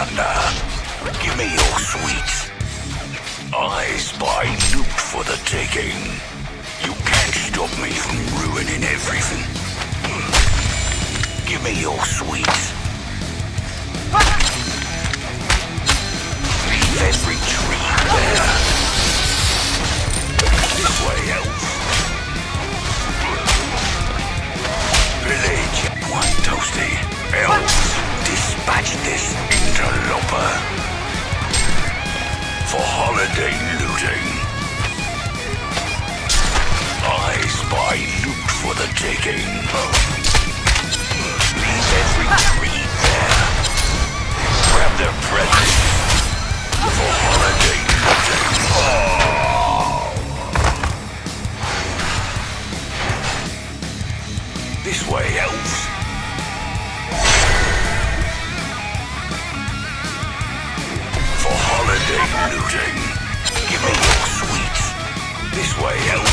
Give me your sweets. I spy loot for the taking. You can't stop me from ruining everything. Give me your sweets. yeah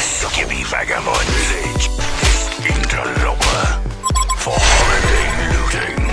Succubi Vagabond Village is Interloper. For holiday looting.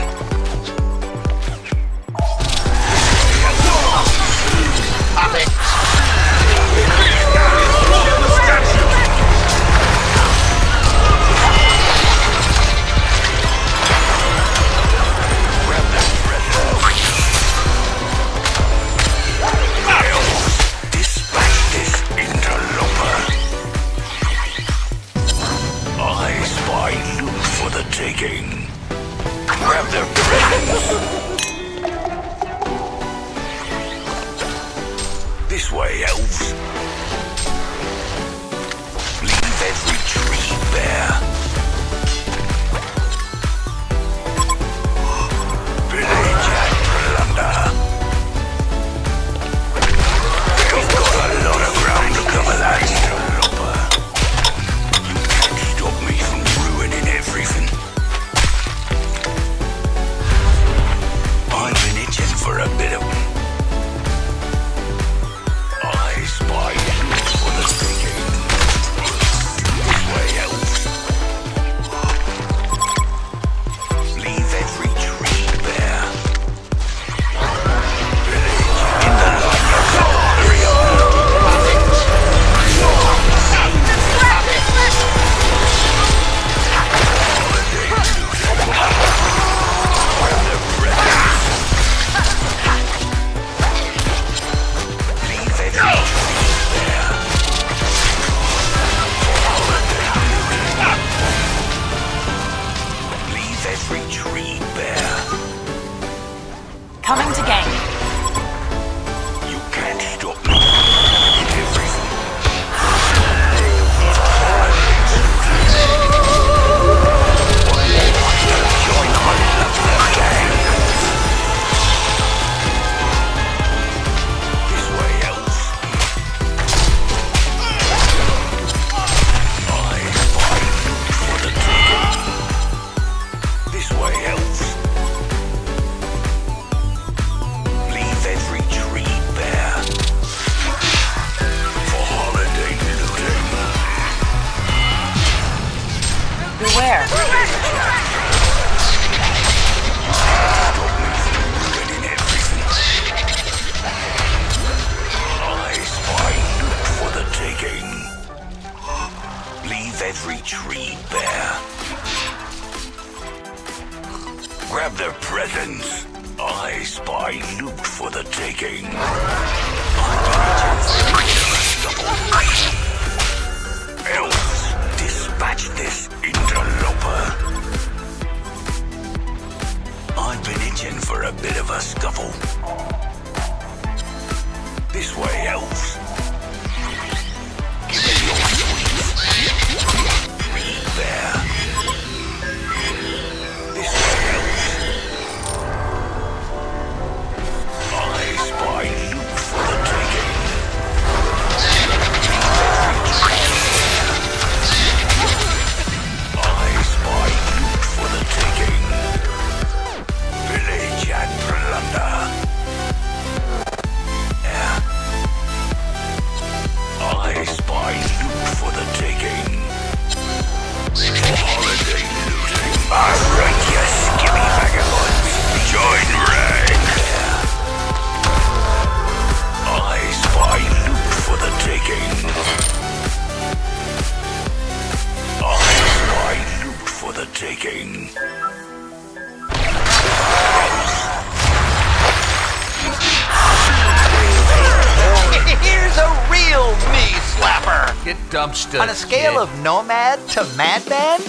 every tree bear. Grab their presents. I, spy, loot for the taking. Elves, dispatch this interloper. I've been itching for a bit of a scuffle. This way, elves. taking. Here's a real knee slapper. Get dumpster. On a scale kid. of nomad to madman,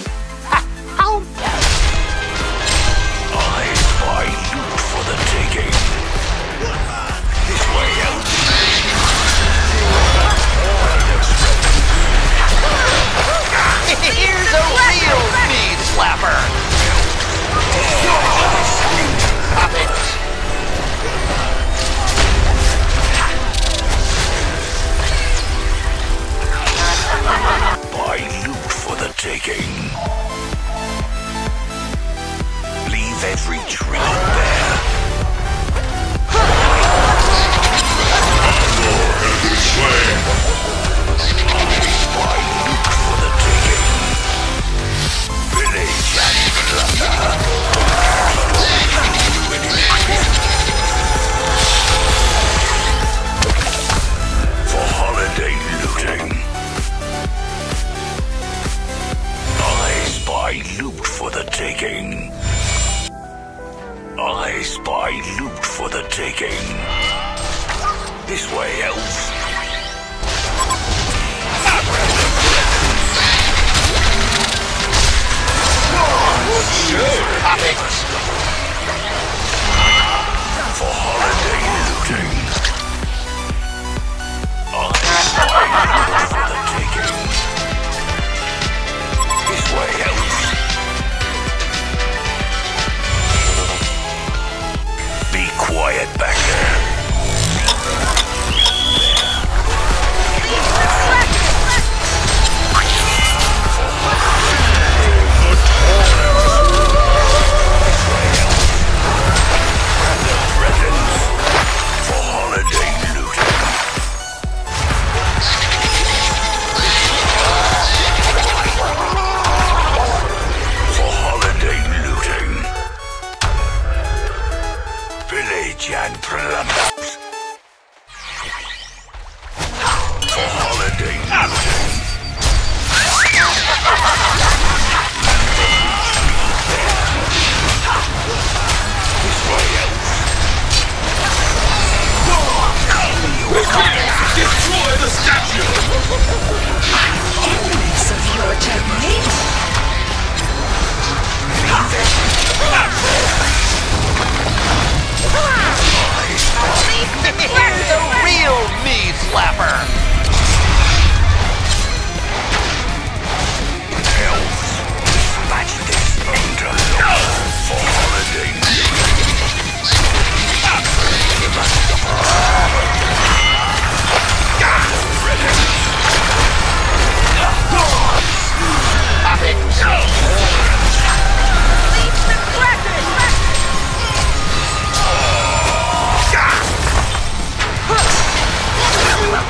making. Enemies of the real knee Slapper!